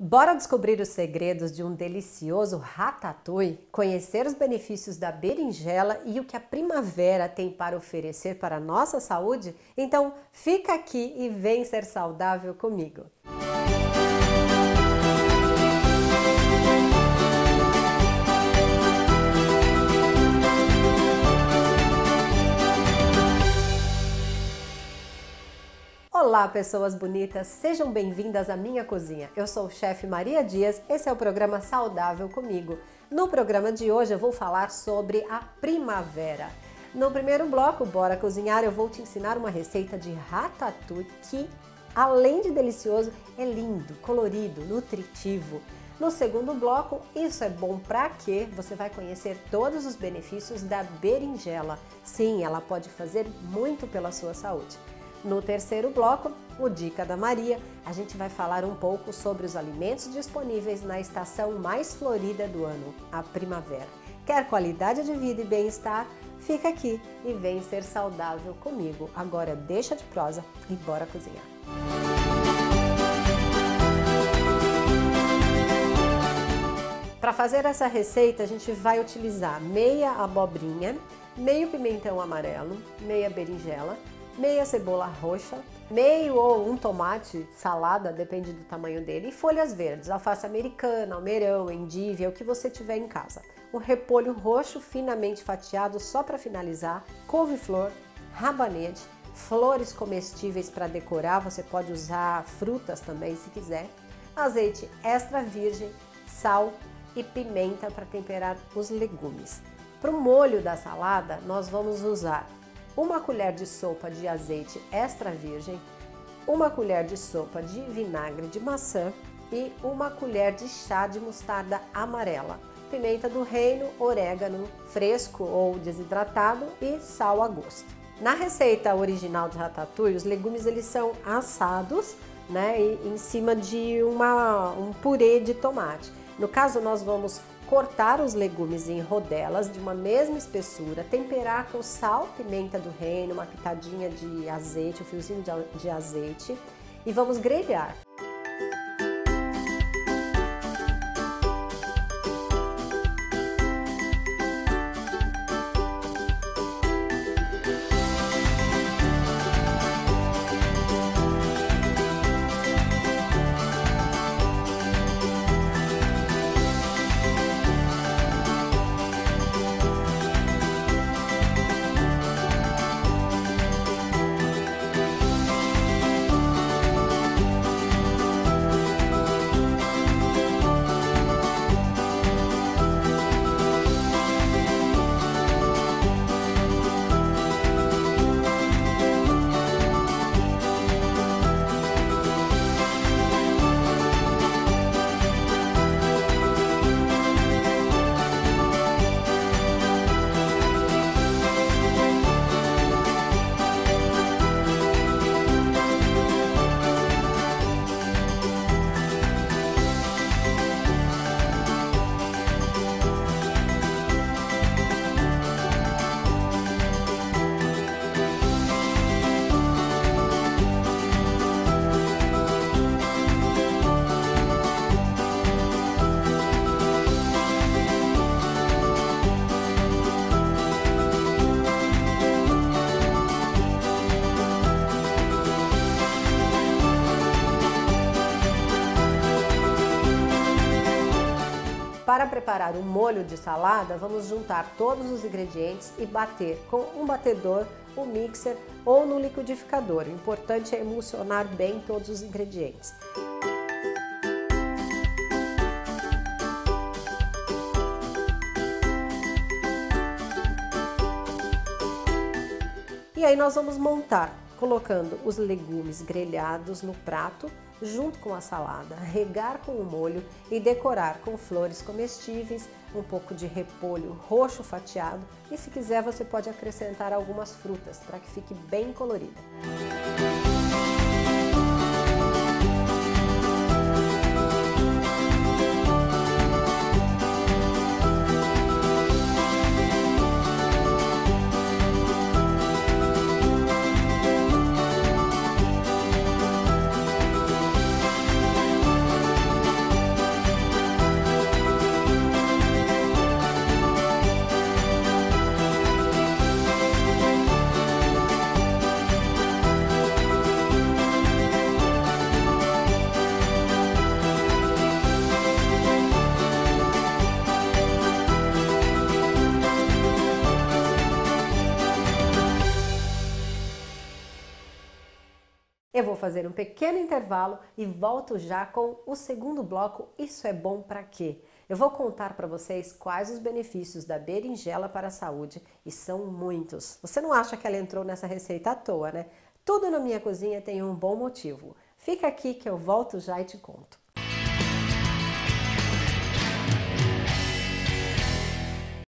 Bora descobrir os segredos de um delicioso ratatouille, conhecer os benefícios da berinjela e o que a primavera tem para oferecer para a nossa saúde? Então, fica aqui e vem ser saudável comigo. Olá, pessoas bonitas, sejam bem-vindas à minha cozinha. Eu sou o chefe Maria Dias, esse é o programa Saudável comigo. No programa de hoje eu vou falar sobre a primavera. No primeiro bloco, Bora Cozinhar, eu vou te ensinar uma receita de ratatouille que, além de delicioso, é lindo, colorido, nutritivo. No segundo bloco, isso é bom para quê? Você vai conhecer todos os benefícios da berinjela. Sim, ela pode fazer muito pela sua saúde. No terceiro bloco, o Dica da Maria, a gente vai falar um pouco sobre os alimentos disponíveis na estação mais florida do ano, a primavera. Quer qualidade de vida e bem-estar? Fica aqui e vem ser saudável comigo. Agora deixa de prosa e bora cozinhar. Para fazer essa receita, a gente vai utilizar meia abobrinha, meio pimentão amarelo, meia berinjela, meia cebola roxa, meio ou um tomate salada, depende do tamanho dele, e folhas verdes, alface americana, almeirão, endívia, o que você tiver em casa. Um repolho roxo finamente fatiado só para finalizar, couve-flor, rabanete, flores comestíveis para decorar, você pode usar frutas também se quiser, azeite extra virgem, sal e pimenta para temperar os legumes. Para o molho da salada, nós vamos usar uma colher de sopa de azeite extra virgem, uma colher de sopa de vinagre de maçã e uma colher de chá de mostarda amarela, pimenta do reino, orégano fresco ou desidratado e sal a gosto. Na receita original de ratatouille, os legumes eles são assados, né, em cima de uma, um purê de tomate. No caso, nós vamos cortar os legumes em rodelas de uma mesma espessura, temperar com sal, pimenta do reino, uma pitadinha de azeite, um fiozinho de azeite e vamos grelhar. Para preparar o molho de salada, vamos juntar todos os ingredientes e bater com um batedor, um mixer ou no liquidificador. O importante é emulsionar bem todos os ingredientes. E aí nós vamos montar colocando os legumes grelhados no prato junto com a salada, regar com o molho e decorar com flores comestíveis, um pouco de repolho roxo fatiado e se quiser você pode acrescentar algumas frutas para que fique bem colorida. Eu vou fazer um pequeno intervalo e volto já com o segundo bloco. Isso é bom para quê? Eu vou contar para vocês quais os benefícios da berinjela para a saúde e são muitos. Você não acha que ela entrou nessa receita à toa, né? Tudo na minha cozinha tem um bom motivo. Fica aqui que eu volto já e te conto.